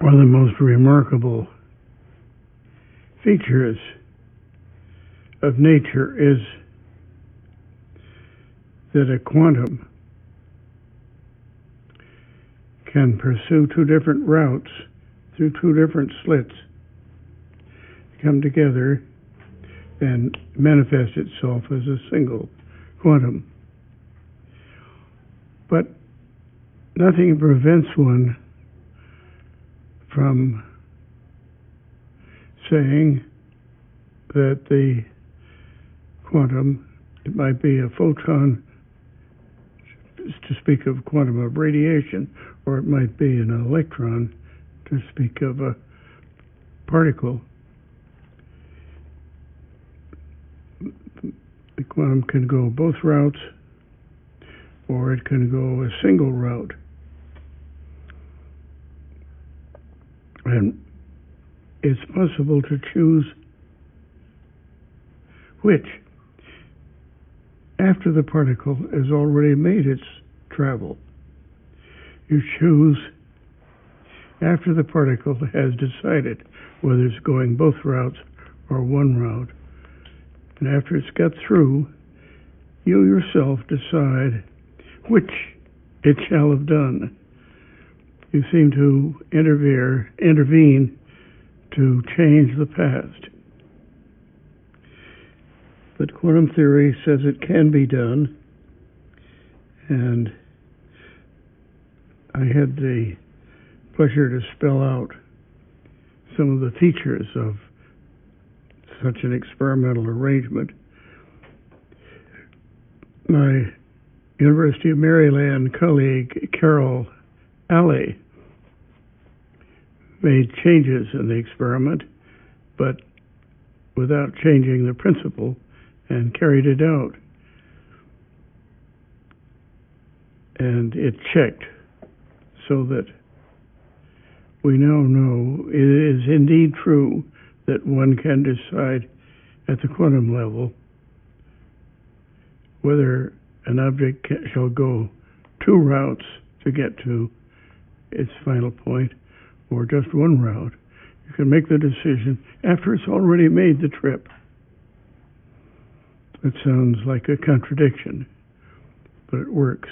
one of the most remarkable features of nature is that a quantum can pursue two different routes through two different slits, come together and manifest itself as a single quantum. But nothing prevents one from saying that the quantum, it might be a photon, to speak of quantum of radiation, or it might be an electron, to speak of a particle. The quantum can go both routes, or it can go a single route. And it's possible to choose which, after the particle has already made its travel, you choose after the particle has decided whether it's going both routes or one route. And after it's got through, you yourself decide which it shall have done. You seem to interfere, intervene to change the past. But quantum theory says it can be done, and I had the pleasure to spell out some of the features of such an experimental arrangement. My University of Maryland colleague, Carroll Alley, made changes in the experiment, but without changing the principle and carried it out. And it checked so that we now know it is indeed true that one can decide at the quantum level whether an object shall go two routes to get to its final point or just one route. You can make the decision after it's already made the trip. It sounds like a contradiction, but it works.